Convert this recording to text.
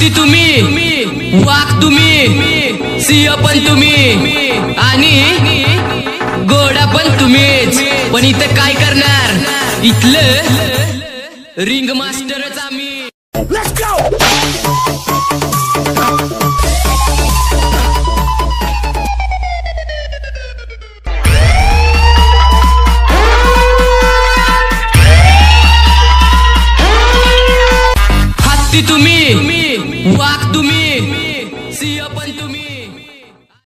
शक्ती तुम्ही वाघ तुम्ही सिंह पण तुम्ही आणि गोडा पण तुम्हीच. पण इथं काय करणार? इथलं रिंग मास्टरच आम्ही. साक्षी तुम्ही. वाघ तुम्ही. सिंह पण तुम्ही.